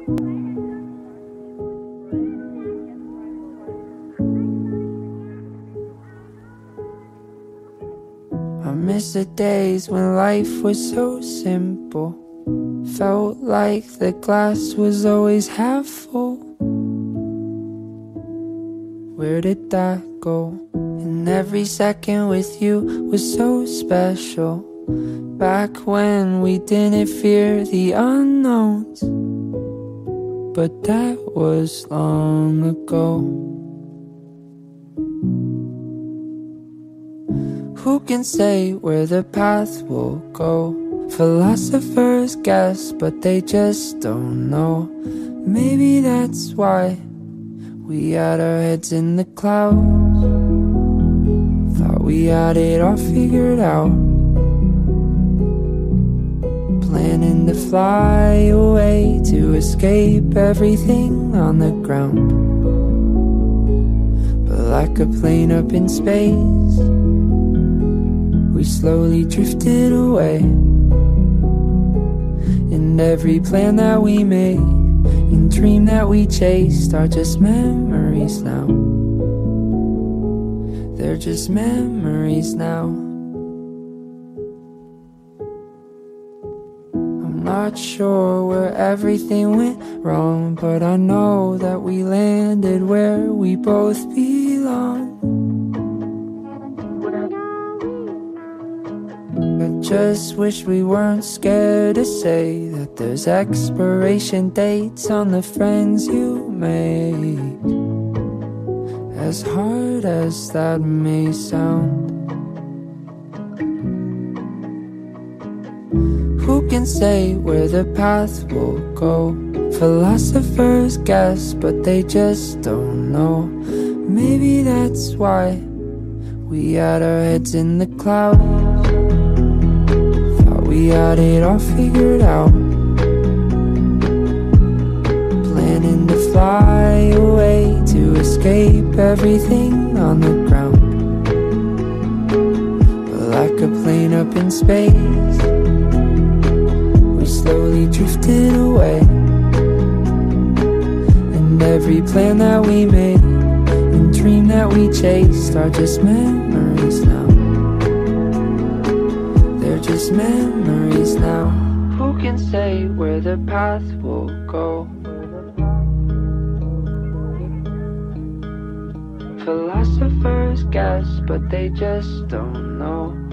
I miss the days when life was so simple. Felt like the glass was always half full. Where did that go? And every second with you was so special. Back when we didn't fear the unknowns. But that was long ago. Who can say where the path will go? Philosophers guess, but they just don't know. Maybe that's why we had our heads in the clouds. Thought we had it all figured out. Planning to fly away to escape everything on the ground. But like a plane up in space, we slowly drifted away. And every plan that we made and dream that we chased are just memories now. They're just memories now. Not sure where everything went wrong, but I know that we landed where we both belong. I just wish we weren't scared to say that there's expiration dates on the friends you make. As hard as that may sound. Can say where the path will go? Philosophers guess, but they just don't know. Maybe that's why we had our heads in the clouds. Thought we had it all figured out. Planning to fly away to escape everything on the ground. But like a plane up in space drifted away. And every plan that we made And dream that we chased Are just memories now. They're just memories now. Who can say where the path will go? Philosophers guess, but they just don't know